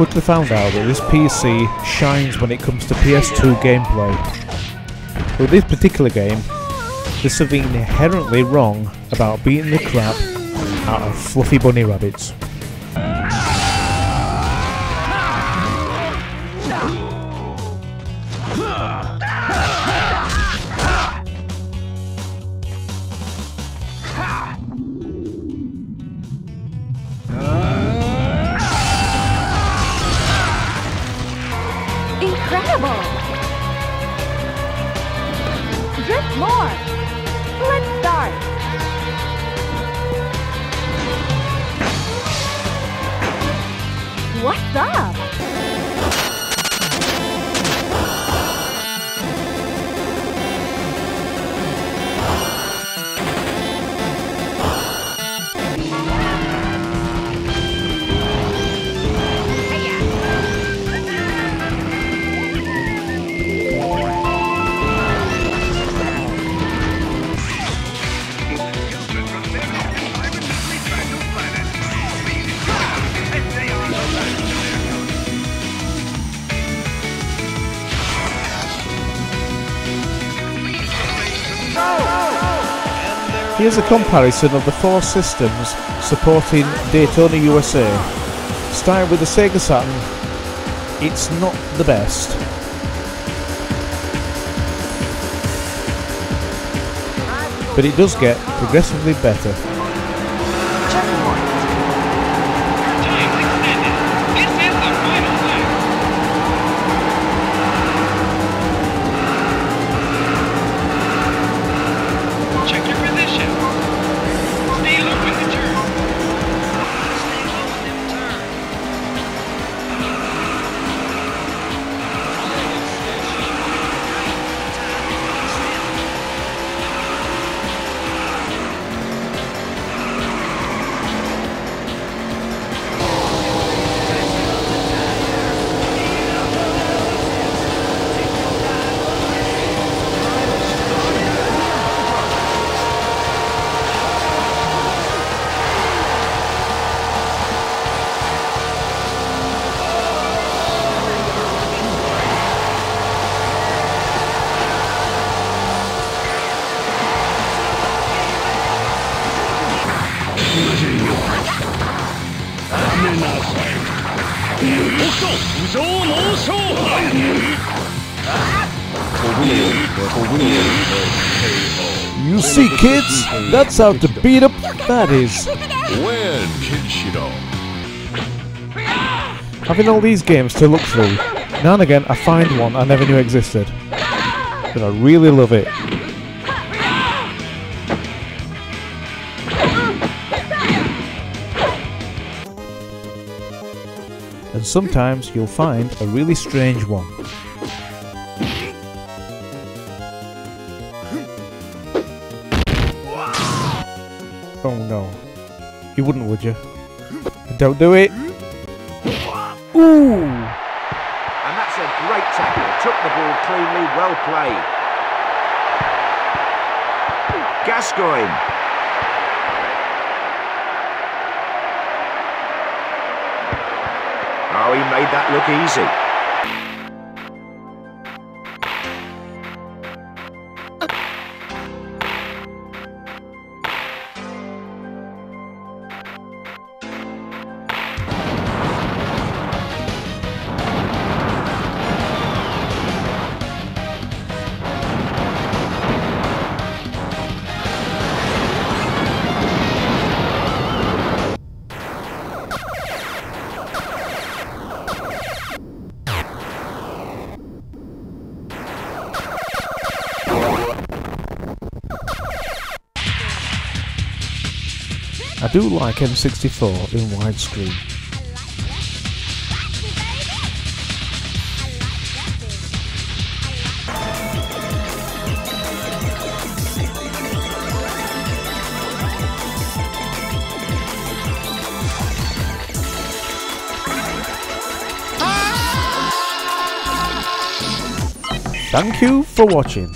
quickly found out that this PC shines when it comes to PS2 gameplay. With this particular game, there's something inherently wrong about beating the crap out of fluffy bunny rabbits. Incredible! Drift Here's a comparison of the four systems supporting Daytona USA. Starting with the Sega Saturn, it's not the best. But it does get progressively better. You see, kids, that's how to beat up baddies. When, Kenshiro? Having all these games to look through, now and again I find one I never knew existed. But I really love it. And sometimes you'll find a really strange one. Oh no. You wouldn't, would you? Don't do it! Ooh! And that's a great tackle. Took the ball cleanly, well played. Gascoigne. Oh, he made that look easy. I do like N64 in widescreen. Thank you for watching.